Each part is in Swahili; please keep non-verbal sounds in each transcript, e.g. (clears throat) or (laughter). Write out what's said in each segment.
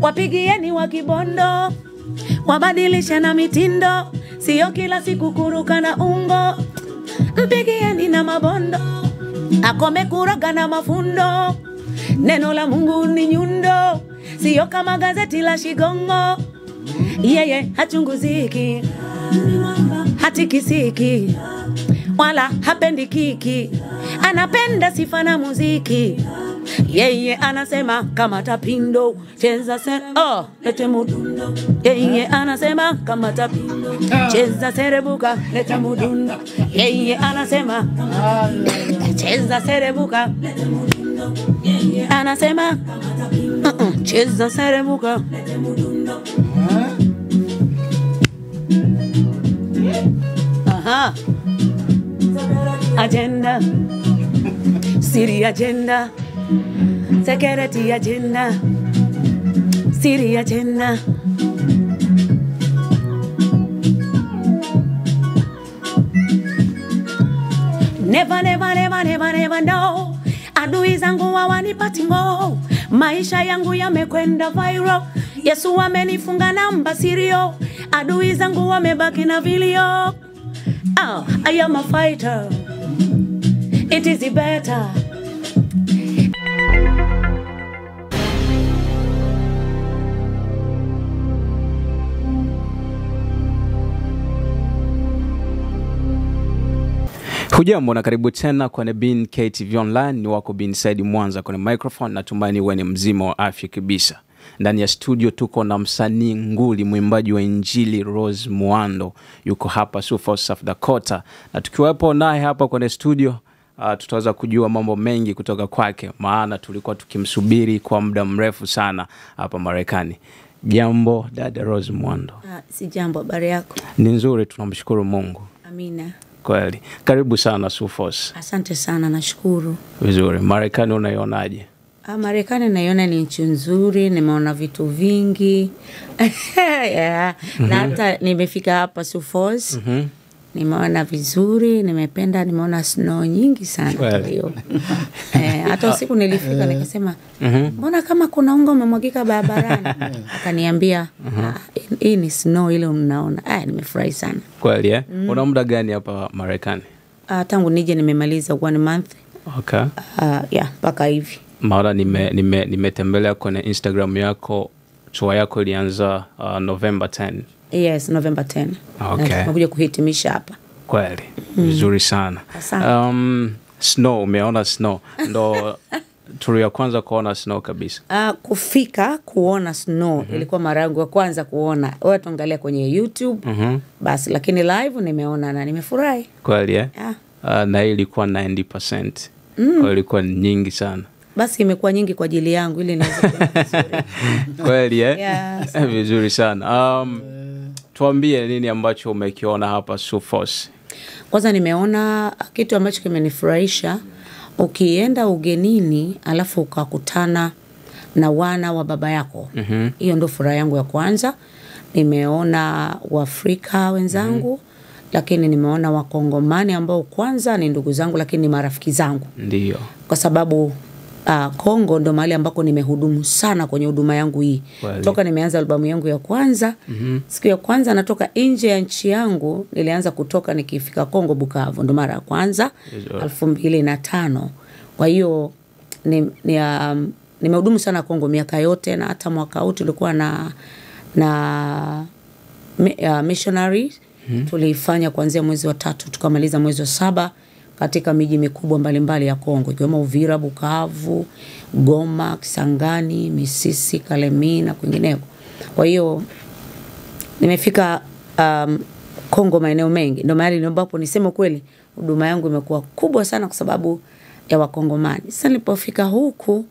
wapigieni wa kibondo, wabadilisha na mitindo, sio kila siku kuruka na ungo. Mpigieni na mabondo, akome kuroga na mafundo. Neno la Mungu ni nyundo, sio kama gazeti la Shigongo. Yeye hachunguziki, hatikisiki, wala hapendi kiki, anapenda sifa na muziki. Yeye anasema kamata pindo cheza sere oh, lete mudundo. Yeye anasema kamata pindo cheza serebuka lete mudundo. Yeye anasema cheza serebuka anasema uh-uh, cheza serebuka Aha. Agenda. siri agenda. Security agenda. City agenda. Never, never, never, never, never know. Adui zangu hawanipati maisha yangu yamekwenda viral. Yesu amenifunga namba sirio, adui zangu wamebaki na vilio. Oh, I am a fighter. It is better. Hujambo na karibu tena kwenye Bin KTV Online. Ni wako Bin Said Mwanza kwenye microphone. Natumaini wewe ni mzima wa afya kabisa. Ndani ya studio tuko na msanii nguli, mwimbaji wa Injili Rose Muando, yuko hapa Sioux South Dakota, na tukiwepo naye hapa kwenye studio uh, tutaweza kujua mambo mengi kutoka kwake, maana tulikuwa tukimsubiri kwa muda mrefu sana hapa Marekani. Jambo dada Rose Muando. Uh, si jambo, habari yako? Ni nzuri, tunamshukuru Mungu Amina. Kweli. Karibu sana Sufos. Asante sana, nashukuru. Vizuri. Marekani unaionaje? Ah, Marekani naiona ni nchi nzuri, nimeona vitu vingi (laughs) yeah. mm -hmm. na hata nimefika hapa Sioux Falls nimeona vizuri, nimependa, nimeona snow nyingi sana. Hiyo (laughs) eh, hata usiku nilifika nikasema, mbona kama kuna unga umemwagika barabarani? (laughs) Akaniambia "Ah, hii ni snow ile unaona. Ah, nimefurahi sana. Kweli eh? Una muda gani hapa Marekani? Uh, tangu nije nimemaliza one month Okay. uh, yeah, mpaka hivi Maana nimetembelea nime, nime, nimetembelea kwenye Instagram yako, chua yako ilianza uh, November 10. Yes, November 10 Okay. Nakuja kuhitimisha hapa. Kweli. Vizuri sana. Asante. Um, snow, umeona snow. Ndo (laughs) turu ya kwanza kuona snow kabisa. Uh, kufika kuona snow mm -hmm. ilikuwa mara yangu ya kwanza kuona. Wewe tuangalia kwenye YouTube mm -hmm. basi, lakini live nimeona na nimefurahi. Kweli eh? Yeah. Uh, na hii ilikuwa 90%. Kwa hiyo ilikuwa nyingi sana. Basi imekuwa nyingi kwa ajili yangu ili niweze kuona vizuri. (laughs) Kweli eh? (laughs) yeah, Vizuri sana. Um, tuambie nini ambacho umekiona hapa Sufos. Kwanza nimeona kitu ambacho kimenifurahisha, ukienda ugenini alafu ukakutana na wana wa baba yako, hiyo ndo furaha yangu ya kwanza. Nimeona Waafrika wenzangu mm -hmm. lakini nimeona Wakongomani ambao kwanza ni ndugu zangu, lakini ni marafiki zangu Ndio. kwa sababu uh, Kongo ndo mahali ambako nimehudumu sana kwenye huduma yangu hii Wale. toka nimeanza albamu yangu ya kwanza mm-hmm. siku ya kwanza natoka nje ya nchi yangu nilianza kutoka nikifika Kongo Bukavu ndo mara ya kwanza elfu mbili na tano kwa hiyo ni, ni, um, nimehudumu sana Kongo miaka yote na hata mwaka huu tulikuwa na na uh, missionary mm-hmm. tuliifanya kuanzia mwezi wa tatu tukamaliza mwezi wa saba katika miji mikubwa mbalimbali ya Kongo ikiwemo Uvira, Bukavu, Goma, Kisangani, Misisi, kalemina kwingineko. Kwa hiyo nimefika um, Kongo maeneo mengi, ndio mahali ambapo niseme kweli huduma yangu imekuwa kubwa sana kwa sababu ya Wakongomani. Sasa nilipofika huku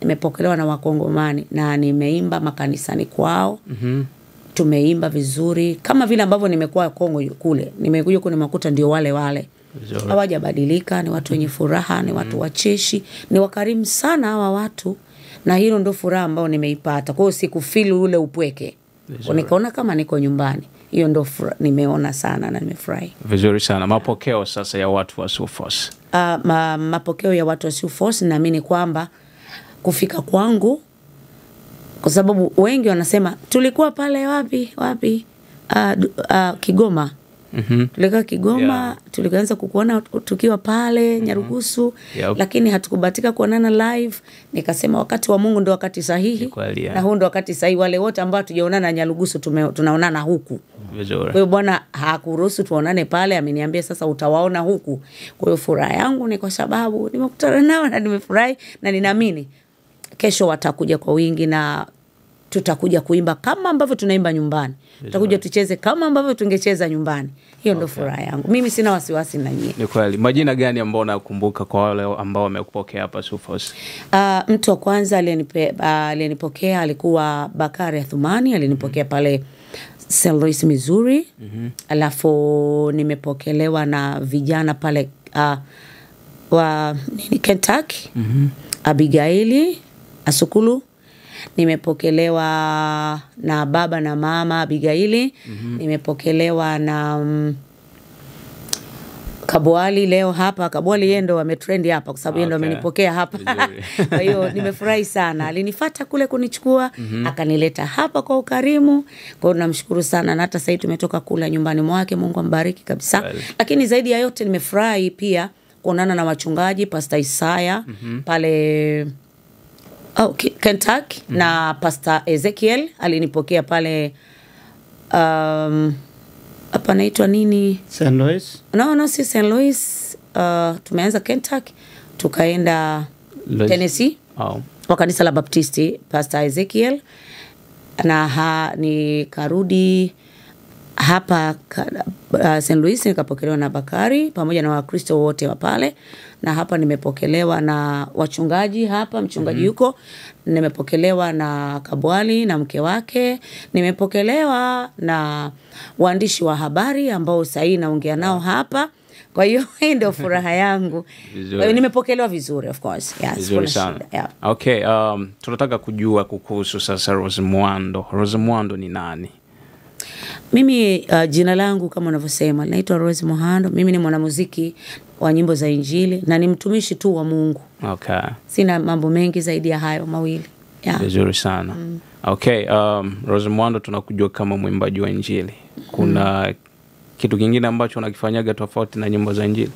nimepokelewa na Wakongomani na nimeimba makanisani kwao mm-hmm. Tumeimba vizuri kama vile ambavyo nimekuwa Kongo kule, nimekuja huku nimekuta ndio wale wale. Hawajabadilika, ni watu wenye furaha, ni watu wacheshi, ni wakarimu sana hawa watu, na hilo ndo furaha ambayo nimeipata. Kwa hiyo sikufili ule upweke, nikaona kama niko nyumbani. Hiyo ndo nimeona sana na nimefurahi. Vizuri sana. Mapokeo sasa ya watu wa Uh, ma, mapokeo ya watu wa naamini kwamba kufika kwangu kwa sababu wengi wanasema tulikuwa pale wapi wapi uh, uh, Kigoma Mhm. tulikaa Kigoma Yeah. tulianza kukuona tukiwa pale mm-hmm. Nyarugusu Yep. lakini hatukubatika kuonana live. Nikasema wakati wa Mungu ndo wakati sahihi, Ni yeah. na huu ndo wakati sahihi. Wale wote ambao tujaonana Nyarugusu tume, tunaonana huku. Kwa hiyo Bwana hakuruhusu tuonane pale, ameniambia sasa utawaona huku. Kwa hiyo furaha yangu ni kwa sababu nimekutana nao na nimefurahi na ninaamini kesho watakuja kwa wingi na tutakuja kuimba kama ambavyo tunaimba nyumbani, tutakuja tucheze kama ambavyo tungecheza nyumbani. Hiyo ndo okay. furaha yangu. Mimi sina wasiwasi na nyie. Ni kweli. Majina gani ambao nakumbuka kwa wale ambao wamekupokea hapa Sufos? Uh, mtu wa kwanza aliyenipokea uh, alikuwa Bakari Athumani, alinipokea mm -hmm. pale St. Louis, Missouri. Alafu nimepokelewa na vijana pale uh, wa nini Kentucky, Abigaili Asukulu. Nimepokelewa na baba na mama Abigaili. mm-hmm. Nimepokelewa na mm, Kabwali leo hapa. Kabwali yeye ndo ametrendi hapa kwa sababu yeye ndo amenipokea hapa. (laughs) Kwa hiyo nimefurahi sana, alinifata kule kunichukua mm -hmm. akanileta hapa kwa ukarimu. Kwa hiyo namshukuru sana, na hata sahii tumetoka kula nyumbani mwake. Mungu ambariki kabisa. well. Lakini zaidi ya yote nimefurahi pia kuonana na wachungaji Pasta Isaya mm -hmm. pale oh, mm -hmm. na Pastor Ezekiel alinipokea pale um, hapa naitwa nini St. Louis. no, no, si St. Louis. Uh, tumeanza Kentucky tukaenda Louis. Tennessee Oh. kwa kanisa la Baptisti Pastor Ezekiel na ha, nikarudi hapa uh, St. Louis nikapokelewa na Bakari pamoja na Wakristo wote wa pale, na hapa nimepokelewa na wachungaji hapa, mchungaji yuko, nimepokelewa na Kabwali na mke wake, nimepokelewa na waandishi wa habari ambao sahii naongea nao hapa. Kwa hiyo (laughs) hii ndio furaha yangu. Vizuri. Nimepokelewa vizuri of course. Yes, Vizuri sana. Yeah. Okay, um, tunataka kujua kukuhusu sasa Rose Mwando. Rose Mwando ni nani? Mimi uh, jina langu kama unavyosema naitwa Rose Muhando. Mimi ni mwanamuziki wa nyimbo za Injili na ni mtumishi tu wa Mungu. Okay. Sina mambo mengi zaidi ya hayo mawili. Yeah. Vizuri sana. Okay, um, Rose Muhando tunakujua kama mwimbaji wa Injili. Kuna mm. kitu kingine ambacho unakifanyaga tofauti na nyimbo za Injili?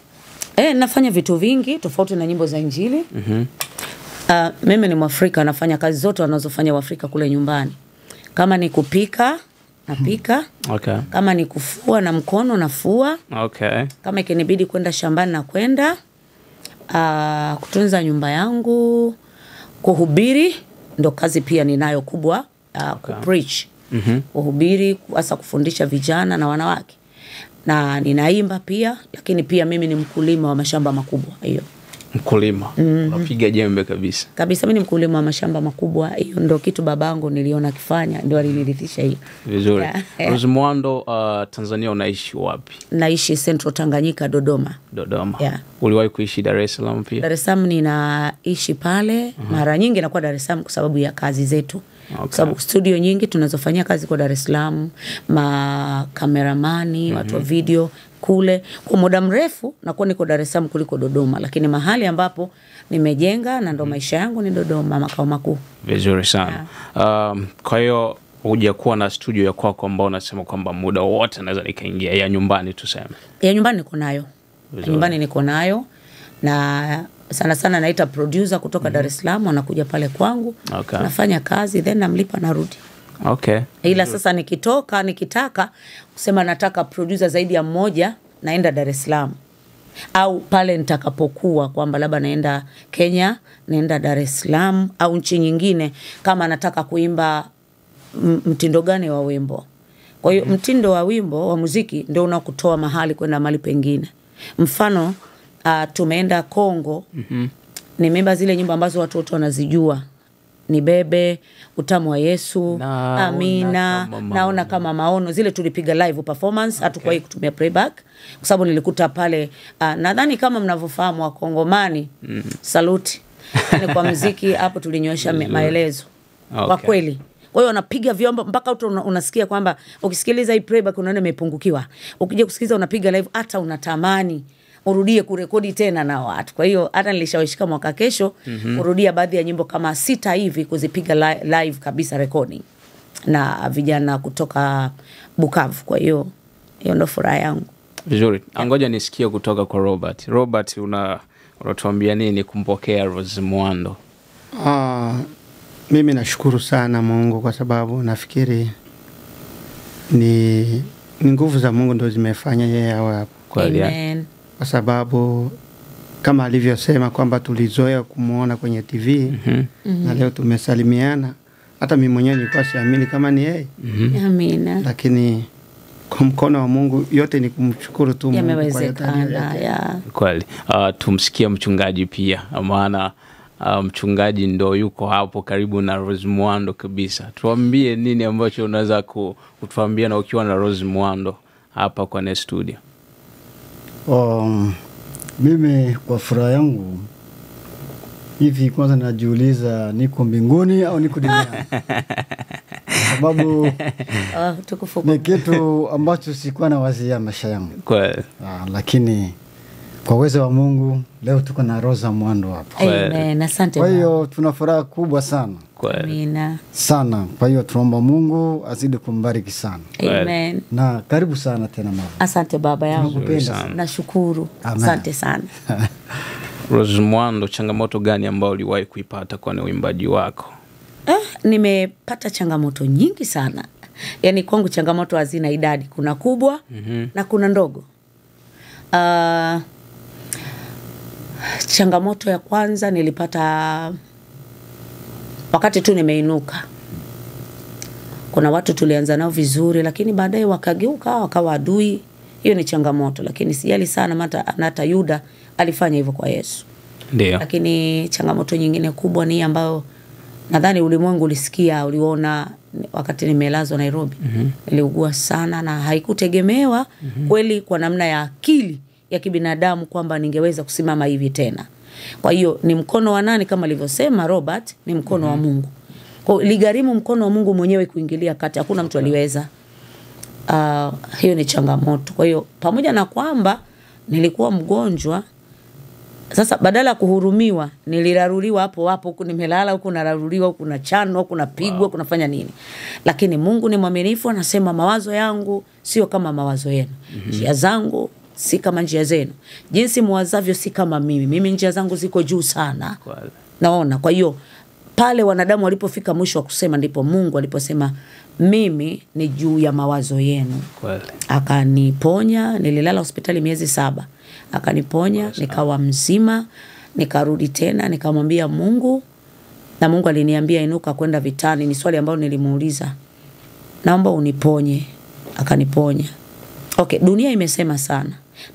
Eh, nafanya vitu vingi tofauti na nyimbo za Injili. mm -hmm. Uh, mimi ni Mwafrika, nafanya kazi zote wanazofanya Waafrika kule nyumbani. Kama ni kupika, napika. Okay. Kama ni kufua na mkono, nafua. Okay. kama ikinibidi kwenda shambani na kwenda uh, kutunza nyumba yangu kuhubiri ndo kazi pia ninayo kubwa uh, kupreach Mhm. kuhubiri hasa kufundisha vijana na wanawake na ninaimba pia lakini pia mimi ni mkulima wa mashamba makubwa hiyo Mkulima. mm -hmm. Unapiga jembe kabisa. kabisa mi ni mkulima wa mashamba makubwa hiyo ndo kitu babangu niliona akifanya ndio alinirithisha hiyo Vizuri. Yeah. (laughs) Rose uh, Tanzania unaishi wapi? naishi central tanganyika dodoma Dodoma. Yeah. Uliwahi kuishi Dar es Salaam pia? Dar es Salaam ninaishi pale uh -huh. mara nyingi nakuwa Dar es Salaam kwa sababu ya kazi zetu Okay. kwa sababu studio nyingi tunazofanyia kazi kwa Dar es Salaam, makameramani watu wa video kule. Kwa muda mrefu nakuwa niko Dar es Salaam kuliko Dodoma, lakini mahali ambapo nimejenga na ndo maisha yangu ni Dodoma, makao makuu. Vizuri sana. Um, kwa hiyo hujakuwa na studio ya kwako ambao unasema kwamba muda wowote naweza nikaingia ya nyumbani tuseme. Ya nyumbani niko nayo, nyumbani niko nayo na sana sana naita producer kutoka mm -hmm. Dar es Salaam, anakuja pale kwangu Okay. nafanya kazi then namlipa narudi. Okay. ila sasa nikitoka nikitaka kusema nataka producer zaidi ya mmoja naenda Dar es Salaam. Au pale nitakapokuwa kwamba labda naenda Kenya naenda Dar es Salaam au nchi nyingine kama nataka kuimba mtindo gani wa wimbo. Kwa hiyo mtindo wa wimbo wa muziki ndio unakutoa mahali kwenda mahali pengine. Mfano uh, tumeenda Kongo. Mm-hmm. nimeimba zile nyimbo ambazo watu wote wanazijua ni bebe utamu wa Yesu Naona amina kama naona kama maono. Zile tulipiga live performance hatukuwahi kutumia playback kwa sababu nilikuta pale uh, nadhani kama mnavyofahamu wakongomani mm. saluti. Yani kwa (laughs) mziki hapo tulinyoesha maelezo. Okay. kwa kweli. Kwa hiyo wanapiga vyombo mpaka utu una, unasikia kwamba ukisikiliza hii playback unaona imepungukiwa. Ukija kusikiliza unapiga live hata unatamani urudie kurekodi tena na watu. Kwa hiyo hata nilishawishika mwaka kesho mm-hmm. kurudia baadhi ya nyimbo kama sita hivi kuzipiga li- live kabisa rekodi na vijana kutoka Bukavu. Kwa hiyo hiyo ndo furaha yangu. vizuri angoja nisikie kutoka kwa robert robert una unatuambia nini kumpokea rose mwando Ah, mimi nashukuru sana Mungu kwa sababu nafikiri ni, ni nguvu za Mungu ndo zimefanya yeye awe hapo, kweli Ya. Amen. Kwa sababu kama alivyosema kwamba tulizoea kumwona kwenye TV mm -hmm. na leo tumesalimiana. Hata mimi mwenyewe nilikuwa siamini kama ni yeye, mm -hmm. Amina. lakini kwa mkono wa Mungu yote ni kumshukuru tu Mungu kwa yote Yamewezekana ya kweli uh, tumsikie mchungaji pia maana uh, mchungaji ndo yuko hapo karibu na rose mwando kabisa tuambie nini ambacho unaweza kutuambia na ukiwa na rose mwando hapa kwenye studio Um, mimi kwa furaha yangu hivi kwanza najiuliza niko mbinguni au niko duniani? Sababu (laughs) oh, tukufu ni kitu ambacho sikuwa na wazia maisha yangu. Kwa... ah, lakini kwa uwezo wa Mungu leo tuko na Rosa Mwando hapa. Amen. Asante Kwa hiyo tuna furaha kubwa sana Amina. sana. Kwa hiyo tunaomba Mungu azidi kumbariki sana, Amen. na karibu sana tena mama. Asante baba yangu. Nashukuru. Asante sana. (laughs) rose mwando changamoto gani ambayo uliwahi kuipata kwenye uimbaji wako Eh, nimepata changamoto nyingi sana yaani kwangu changamoto hazina idadi kuna kubwa mm-hmm. na kuna ndogo uh, changamoto ya kwanza nilipata wakati tu nimeinuka kuna watu tulianza nao vizuri lakini baadaye wakageuka wakawa adui hiyo ni changamoto lakini sijali sana mata- hata yuda alifanya hivyo kwa yesu Ndiyo. lakini changamoto nyingine kubwa ni ambayo nadhani ulimwengu ulisikia uliona wakati nimelazwa nairobi mm-hmm. niliugua sana na haikutegemewa mm-hmm. kweli kwa namna ya akili ya kibinadamu kwamba ningeweza kusimama hivi tena. Kwa hiyo ni mkono wa nani? Kama alivyosema robert ni mkono mm-hmm. wa mungu. Kwa ligarimu mkono wa mungu mwenyewe kuingilia kati hakuna mtu aliweza. Uh, hiyo ni changamoto. Kwa hiyo pamoja na kwamba nilikuwa mgonjwa sasa badala ya kuhurumiwa niliraruliwa hapo hapo huku nimelala huku nararuliwa huku nachanwa huku napigwa wow. kunafanya nini? Lakini mungu ni mwaminifu anasema mawazo yangu sio kama mawazo yenu. Mm-hmm. zangu si kama njia zenu. Jinsi mwazavyo si kama mimi. Mimi njia zangu ziko juu sana. Naona. Kwa hiyo pale wanadamu walipofika mwisho wa kusema ndipo mungu aliposema mimi ni juu ya mawazo yenu. Akaniponya nililala hospitali miezi saba. Akaniponya nikawa mzima nikarudi tena nikamwambia mungu na mungu aliniambia inuka kwenda vitani. Ni swali ambalo nilimuuliza. Naomba uniponye. Akaniponya. Okay dunia imesema sana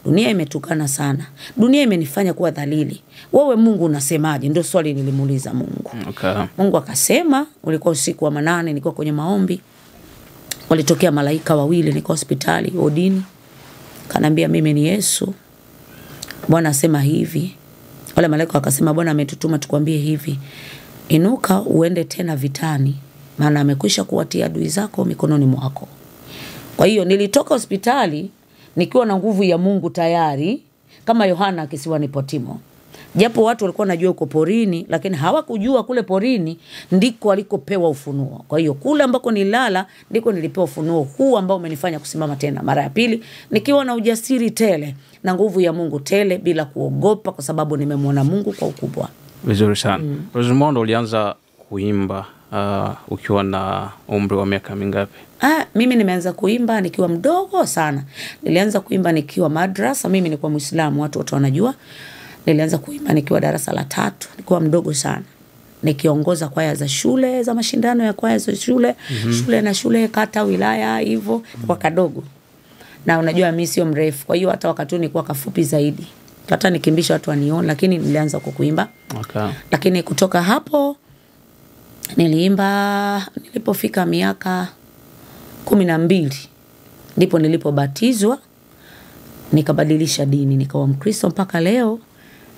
dunia imetukana sana. Dunia imenifanya kuwa dhalili. Wewe mungu unasemaje? Ndio swali nilimuuliza mungu. Okay. mungu akasema ulikuwa usiku wa manane nilikuwa kwenye maombi. Walitokea malaika wawili nilikuwa hospitali odini kanaambia mimi ni yesu. Bwana asema hivi. Wale malaika wakasema bwana ametutuma tukwambie hivi. Inuka uende tena vitani maana amekwisha kuwatia adui zako mikononi mwako. Kwa hiyo nilitoka hospitali nikiwa na nguvu ya mungu tayari kama yohana kisiwani potimo. Japo watu walikuwa wanajua uko porini lakini hawakujua kule porini ndiko alikopewa ufunuo. Kwa hiyo kule ambako nilala ndiko nilipewa ufunuo huu ambao umenifanya kusimama tena mara ya pili nikiwa na ujasiri tele na nguvu ya mungu tele bila kuogopa kwa sababu nimemwona mungu kwa ukubwa. Vizuri sana. Mm. Rosemond, ulianza kuimba uh, ukiwa na umri wa miaka mingapi Ah, mimi nimeanza kuimba nikiwa mdogo sana. Nilianza kuimba nikiwa madrasa. Mimi nilikuwa Muislamu, watu wote wanajua. Nilianza kuimba nikiwa darasa la tatu, nikiwa mdogo sana, nikiongoza kwaya za shule za mashindano ya kwaya za shule mm-hmm. shule na shule, kata, wilaya, hivyo kwa kadogo. Na unajua mi sio mrefu, kwa hiyo hata wakati huu nikuwa kafupi zaidi, hata nikimbisha watu wanione, lakini nilianza kwa kuimba okay. lakini kutoka hapo niliimba nilipofika miaka kumi na mbili ndipo nilipobatizwa nikabadilisha dini nikawa mkristo mpaka leo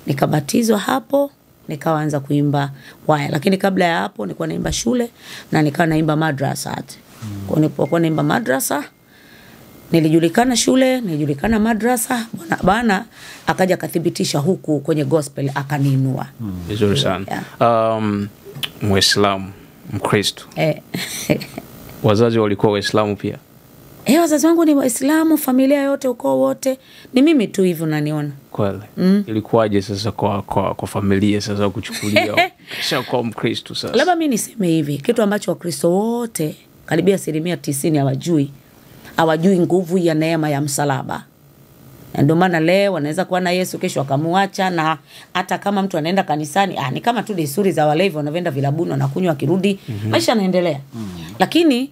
nikabatizwa hapo nikawaanza kuimba kwaya lakini kabla ya hapo nilikuwa naimba shule na nikawa naimba madrasa mm. nilipokuwa naimba madrasa nilijulikana shule, nilijulikana madrasa. Bwana bana akaja akathibitisha huku kwenye gospel akaniinua. vizuri mm. sana Yeah. um, mwislamu mkristo Eh, (laughs) wazazi walikuwa waislamu pia? Eh, wazazi wangu ni Waislamu, familia yote, ukoo wote, ni mimi tu hivyo naniona. kweli? Mm. ilikuwaje sasa kwa, kwa, kwa familia sasa kuchukulia (laughs) kisha kwa mkristo sasa? Labda mi niseme hivi, kitu ambacho Wakristo wote karibia asilimia tisini hawajui, hawajui nguvu ya neema ya msalaba. Ndio maana leo wanaweza kuwa na Yesu, kesho akamuacha, na hata kama mtu anaenda kanisani ah, ni kama tu desturi za walevi, wanavyoenda vilabuni, wanakunywa, wakirudi maisha yanaendelea. mm -hmm. Lakini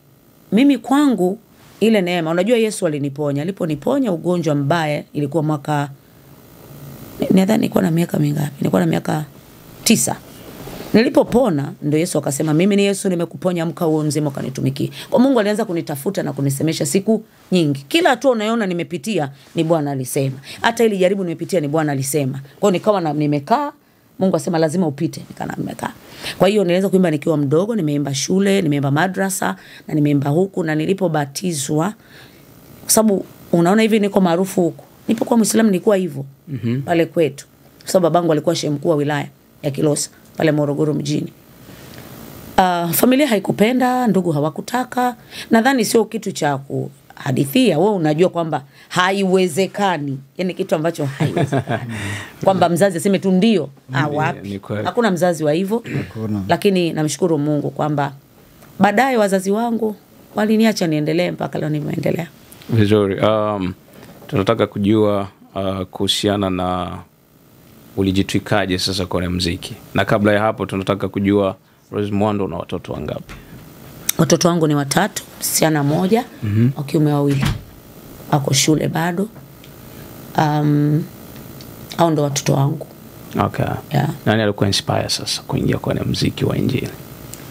mimi kwangu ile neema, unajua Yesu aliniponya, aliponiponya ugonjwa mbaya, ilikuwa mwaka nadhani nilikuwa na miaka mingapi? Nilikuwa na miaka tisa. Nilipopona ndo Yesu akasema, mimi ni Yesu, nimekuponya, amka uwe mzima ukanitumikie. Kwa Mungu alianza kunitafuta na kunisemesha siku nyingi. Kila hatua unayoona nimepitia ni Bwana alisema, hata ili jaribu nimepitia ni Bwana alisema. Kwa hiyo nikawa na, nimekaa Mungu asema lazima upite, nikana nimekaa. Kwa hiyo nilianza kuimba nikiwa mdogo, nimeimba shule, nimeimba madrasa na nimeimba huku, na nilipobatizwa kwa sababu unaona hivi niko maarufu huku. Nilipokuwa Muislamu nilikuwa hivyo mm-hmm. pale kwetu, kwa sababu babangu alikuwa shehe mkuu wa wilaya ya Kilosa pale Morogoro mjini. Uh, familia haikupenda, ndugu hawakutaka. Nadhani sio kitu cha kuhadithia, wewe unajua kwamba haiwezekani, yani kitu ambacho haiwezekani (laughs) kwamba mzazi aseme tu ndio. Ah, wapi? Hakuna mzazi wa hivyo, lakini namshukuru Mungu kwamba baadaye wazazi wangu waliniacha niendelee mpaka leo nimeendelea. vizuri um, tunataka kujua uh, kuhusiana na ulijitwikaje sasa kwenye mziki na kabla ya hapo tunataka kujua Rose Mwando na watoto wangapi Watoto wangu ni watatu, msichana moja mm-hmm. wakiume wawili, wako shule bado. Um, au ndo watoto wangu okay. yeah. nani alikuwa inspire sasa kuingia kwenye mziki wa injili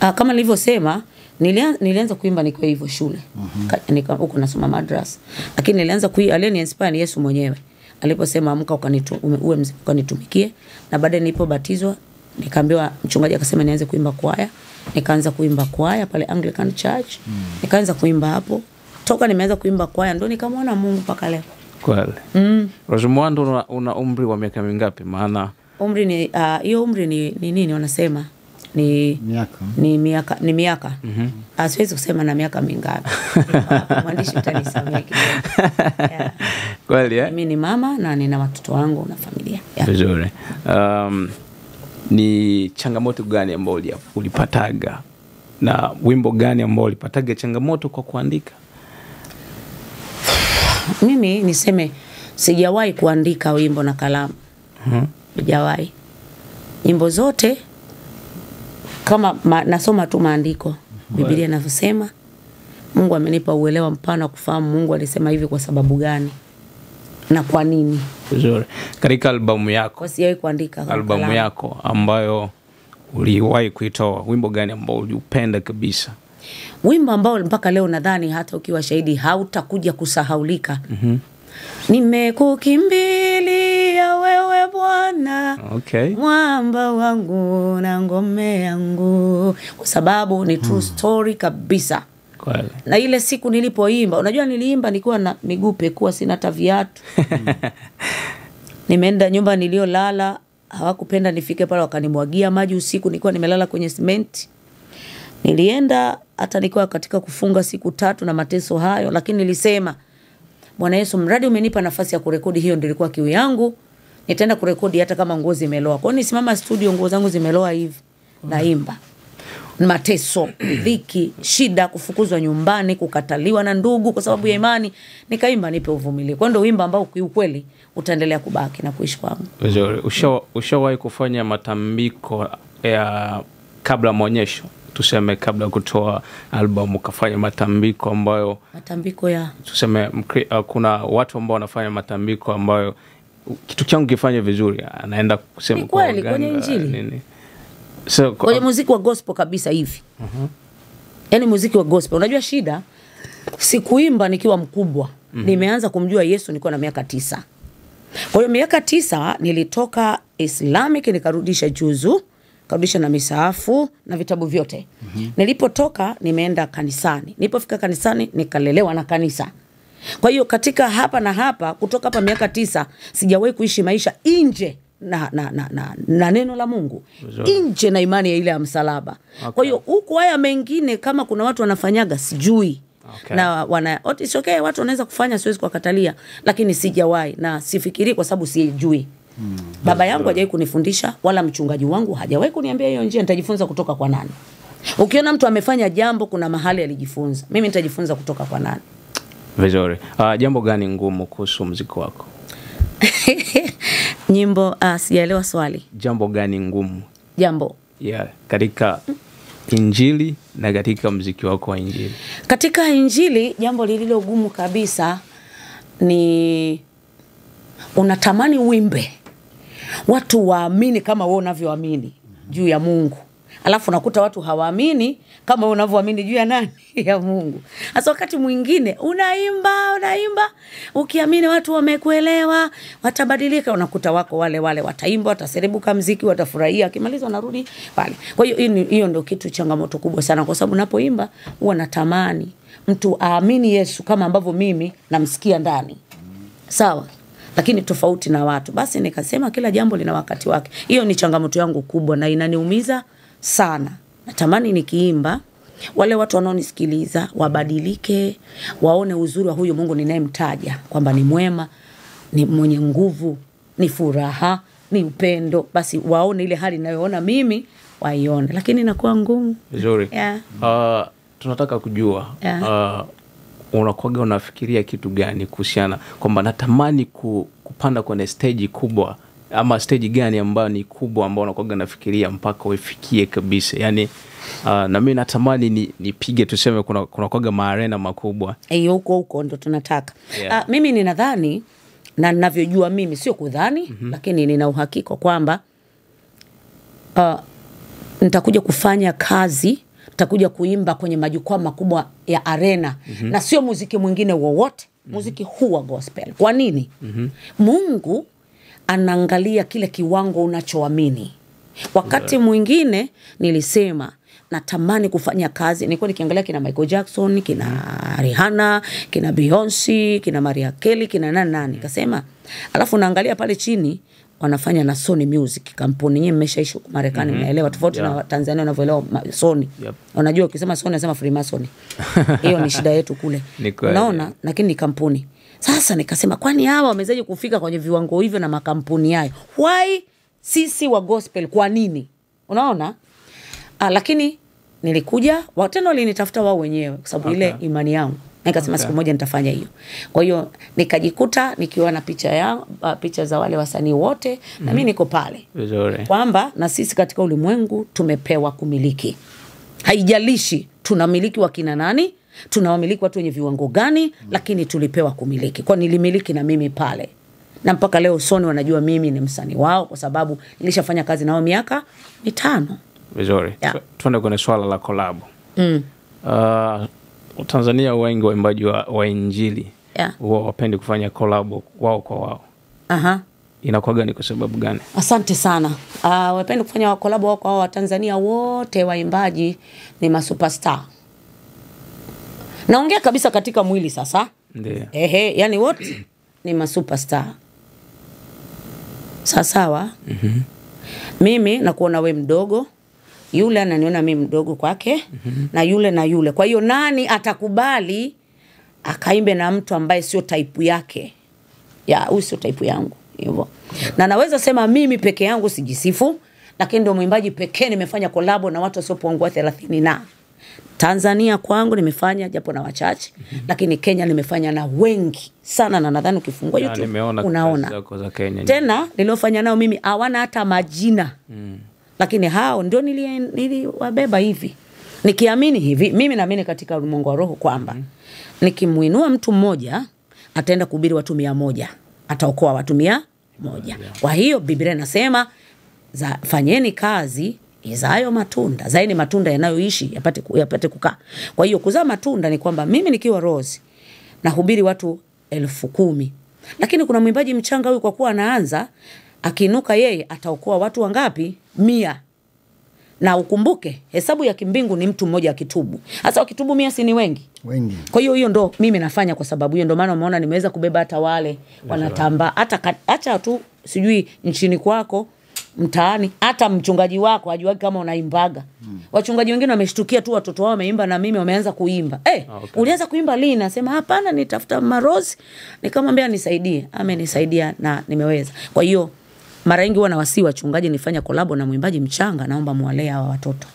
Uh, kama nilivyosema nilianza, nilianza kuimba nikiwa hivyo shule mm -hmm. huko nasoma madrasa, lakini nilianza kui aliyeni inspire ni Yesu mwenyewe aliposema amka uwe ukanitumikie, na baadaye nilipobatizwa nikaambiwa, mchungaji akasema nianze kuimba kwaya, nikaanza kuimba kwaya pale Anglican Church mm. nikaanza kuimba hapo. Toka nimeanza kuimba kwaya ndo nikamwona Mungu mpaka leo. kweli Mm. Rose una, una umri wa miaka mingapi maana Umri ni hiyo uh, umri ni, ni nini wanasema ni miaka ni miaka ni miaka mm-hmm. siwezi kusema na miaka mingapi (laughs) mwandishi utanisamea kweli (laughs) yeah. kweli eh? mimi ni mama na nina watoto wangu na familia yeah. vizuri um, ni changamoto gani ambayo ulipataga na wimbo gani ambao ulipataga changamoto kwa kuandika mimi niseme sijawahi kuandika wimbo na kalamu Mhm. sijawahi nyimbo zote kama ma, nasoma tu maandiko Biblia inavyosema mungu amenipa uelewa mpana wa kufahamu mungu alisema hivi kwa sababu gani na kwa nini. Vizuri. Katika albamu yako sijawahi kuandika albamu kalamu. yako ambayo uliwahi kuitoa wimbo gani ambao uliupenda kabisa? Wimbo ambao mpaka leo nadhani hata ukiwa shahidi hautakuja kusahaulika. Mm-hmm. nimekukimbilia wewe bwana okay. mwamba wangu na ngome yangu. Kwa sababu ni true story kabisa. Kwele. na ile siku nilipoimba unajua niliimba nikiwa na miguu pekua sina hata viatu. (laughs) Nimeenda nyumba niliyolala hawakupenda nifike pale wakanimwagia maji usiku nikiwa nimelala kwenye simenti nilienda hata nikiwa katika kufunga siku tatu na mateso hayo lakini nilisema bwana yesu mradi umenipa nafasi ya kurekodi hiyo ndilikuwa ilikuwa kiu yangu nitaenda kurekodi hata kama nguo zimeloa. Kwao nisimama studio nguo zangu zimeloa hivi. Naimba. Mateso (clears throat) dhiki shida kufukuzwa nyumbani kukataliwa na ndugu kwa sababu ya imani. Nikaimba nipe uvumilivu. Kwao ndo wimbo ambao kiukweli utaendelea kubaki na kuishi kwangu. Ushawahi Usha- kufanya matambiko ya kabla maonyesho? Tuseme kabla ya kutoa albamu, ukafanya matambiko ambayo matambiko ya? Tuseme mkri, uh, kuna watu ambao wanafanya matambiko ambayo kitu changu kifanye vizuri anaenda kusema Ni kweli, kwenye Injili. nini. so, kwa- kwenye muziki wa gospel kabisa hivi. Uh -huh. yaani muziki wa gospel. Unajua shida? Sikuimba nikiwa mkubwa. Nimeanza kumjua yesu nikiwa na miaka tisa. Kwa hiyo miaka tisa nilitoka islamic nikarudisha juzu karudisha na misaafu na vitabu vyote. Mm -hmm. nilipotoka nimeenda kanisani. Nilipofika kanisani nikalelewa na kanisa Kwa hiyo katika hapa na hapa, kutoka hapa miaka tisa, sijawahi kuishi maisha nje na, na, na, na, na neno la Mungu nje na imani ya ile ya msalaba. Okay. Kwa hiyo huku haya mengine kama kuna watu wanafanyaga sijui Okay. na wana it's okay, watu wanaweza kufanya, siwezi kuwakatalia, lakini sijawahi na sifikirii kwa sababu sijui. Hmm, Baba yangu hajawahi kunifundisha wala mchungaji wangu hajawahi kuniambia hiyo njia. Nitajifunza kutoka kwa nani? Ukiona mtu amefanya jambo, kuna mahali alijifunza. Mimi nitajifunza kutoka kwa nani? Vizuri. Uh, jambo gani ngumu kuhusu mziki wako? (laughs) Nyimbo uh, sijaelewa swali. Jambo gani ngumu Jambo yeah, katika injili na katika mziki wako wa injili? katika Injili, jambo lililo gumu kabisa ni unatamani uimbe watu waamini kama wewe unavyoamini juu ya Mungu, alafu unakuta watu hawaamini kama unavyoamini juu ya nani? (laughs) ya Mungu. Sasa wakati mwingine unaimba unaimba ukiamini watu wamekuelewa, watabadilika, unakuta wako wale wale, wataimba, wataserebuka mziki, watafurahia, akimaliza wanarudi pale. Kwa hiyo hiyo ndio kitu changamoto kubwa sana, kwa sababu napoimba huwa natamani mtu aamini Yesu kama ambavyo mimi namsikia ndani. Sawa? Lakini tofauti na watu. Basi nikasema kila jambo lina wakati wake. Hiyo ni changamoto yangu kubwa na inaniumiza sana natamani nikiimba wale watu wanaonisikiliza wabadilike waone uzuri wa huyu mungu ninayemtaja kwamba ni mwema ni mwenye nguvu ni furaha ni upendo basi waone ile hali inayoona mimi waione lakini inakuwa ngumu Vizuri. yeah. Uh, tunataka kujua Yeah. uh, unakuwaga unafikiria kitu gani kuhusiana kwamba natamani ku, kupanda kwenye steji kubwa ama stage gani ambayo ni kubwa ambao unakwaga nafikiria mpaka uifikie kabisa yani uh, na mi natamani ni- nipige tuseme kuna, kuna kwaga maarena makubwa hiyo huko huko ndo tunataka Yeah. uh, mimi ninadhani na ninavyojua mimi sio kudhani mm-hmm. lakini nina uhakika kwamba uh, nitakuja kufanya kazi nitakuja kuimba kwenye majukwaa makubwa ya arena mm-hmm. na sio muziki mwingine wowote mm-hmm. muziki huu wa gospel kwa nini mm-hmm. mungu anaangalia kile kiwango unachoamini. Wakati yeah. mwingine nilisema natamani kufanya kazi. Nilikuwa nikiangalia kina michael jackson kina rihana kina beyonce kina maria Carey, kina nani nani. Nikasema alafu naangalia pale chini wanafanya na sony music. Kampuni nyie mmeshaishi huku marekani mnaelewa mm -hmm. tofauti Yeah. na tanzania wanavyoelewa sony. Yep. unajua ukisema sony unasema freemason (laughs) hiyo ni shida yetu kule. Unaona lakini ni kampuni sasa nikasema kwani hawa wamewezaji kufika kwenye viwango hivyo na makampuni hayo why sisi wa gospel kwa nini? Unaona? Ah, lakini nilikuja tena walinitafuta wao wenyewe kwa sababu okay. ile imani yangu. Nikasema Okay. siku moja nitafanya hiyo. Kwa hiyo nikajikuta nikiwa na picha ya, uh, picha za wale wasanii wote mm. na mi niko pale. Vizuri. Kwamba na sisi katika ulimwengu tumepewa kumiliki. Haijalishi tunamiliki wakina nani tunawamiliki watu wenye viwango gani mm. lakini tulipewa kumiliki kwa nilimiliki na mimi pale na mpaka leo soni wanajua mimi ni msanii wao kwa sababu nilishafanya kazi nao miaka mitano vizuri Yeah. Tuende kwenye swala la kolabu mm. uh, tanzania wengi waimbaji wa, wa injili Yeah. huwa wapendi kufanya kolabu wao kwa wao Aha. inakwaga ni kwa sababu gani asante sana uh, wapende kufanya kolabo wao kwa hao watanzania wote waimbaji ni masuperstar naongea kabisa katika mwili sasa. Ndio. Ehe, yani wote (clears throat) ni masuperstar. Sawasawa mm-hmm. mimi nakuona we mdogo. Yule ananiona mi mdogo kwake. Mm-hmm. na yule na yule. Kwa hiyo nani atakubali akaimbe na mtu ambaye sio taipu yake? Ya huyu sio taipu yangu. Hivyo. Na naweza sema mimi peke yangu sijisifu lakini ndio mwimbaji pekee nimefanya kolabo na watu wasiopungua thelathini na tanzania kwangu nimefanya japo na wachache mm -hmm. lakini kenya nimefanya na wengi sana na nadhani ukifungua YouTube nimeona unaona za kenya tena niliofanya nao mimi hawana hata majina mm. lakini hao ndio niliwabeba niliwabeba hivi nikiamini hivi mimi naamini katika ulimwengu wa roho kwamba mm. -hmm. nikimwinua mtu mmoja ataenda kuhubiri watu mia moja ataokoa watu mia moja kwa hiyo biblia inasema za, fanyeni kazi izayo matunda. Zaeni matunda yanayoishi yapate, yapate kukaa. Kwa hiyo kuzaa matunda ni kwamba mimi nikiwa rose nahubiri watu elfu kumi. Lakini kuna mwimbaji mchanga huyu kwa kuwa anaanza akinuka yeye ataokoa watu wangapi? Mia. Na ukumbuke hesabu ya kimbingu ni mtu mmoja akitubu. Hasa wakitubu mia si ni wengi. Wengi. Kwa hiyo hiyo ndo mimi nafanya kwa sababu hiyo. Ndo maana umeona nimeweza kubeba hata wale wanatambaa hata acha tu sijui nchini kwako mtaani hata mchungaji wako ajuaki kama unaimbaga. Hmm. wachungaji wengine wameshtukia tu watoto wao wameimba na mimi wameanza kuimba. Hey, Ah, okay. ulianza kuimba lini? Nasema hapana nitafuta marozi. Nikamwambia nisaidie. Amenisaidia na nimeweza. Kwa hiyo mara nyingi huwa nawasii wachungaji nifanya kolabo na mwimbaji mchanga naomba mwalee hawa watoto.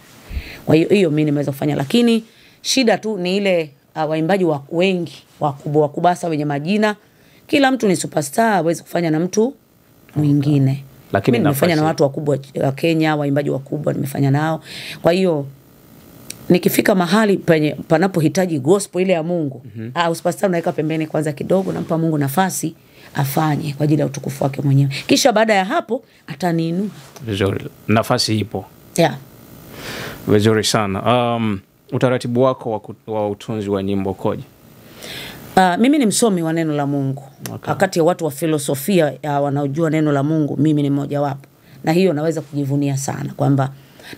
Kwa hiyo hiyo mi nimeweza kufanya. Lakini shida tu ni ile uh, waimbaji wa wengi wakubwa wakubwa hasa wenye majina kila mtu ni superstar awezi kufanya na mtu mwingine Lakini nimefanya na watu wakubwa wa kenya waimbaji wakubwa nimefanya nao. Kwa hiyo nikifika mahali penye panapohitaji gospel ile ya mungu mm-hmm. au superstar unaweka pembeni kwanza kidogo nampa mungu nafasi afanye kwa ajili ya utukufu wake mwenyewe. Kisha baada ya hapo ataniinua. Vizuri. Nafasi ipo. Yeah. vizuri sana. Um, utaratibu wako wa, wa utunzi wa nyimbo ukoje Uh, mimi ni msomi wa neno la Mungu. Okay. Kati ya watu wa filosofia ya wanaojua neno la Mungu, mimi ni mmojawapo, na hiyo naweza kujivunia sana kwamba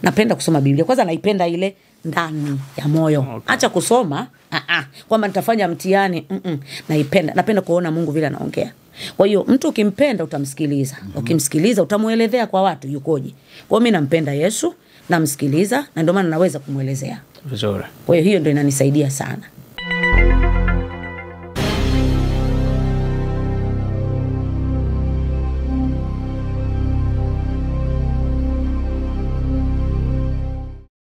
napenda kusoma Biblia. Kwanza naipenda ile ndani ya moyo Okay. acha kusoma ah, ah, kwamba nitafanya mtihani mm-mm. naipenda napenda kuona mungu vile anaongea kwa hiyo mtu ukimpenda utamsikiliza mm-hmm. ukimsikiliza utamwelezea kwa watu yukoje Kwa mimi nampenda yesu namsikiliza na ndio maana naweza kumwelezea vizuri kwa hiyo hiyo ndio inanisaidia sana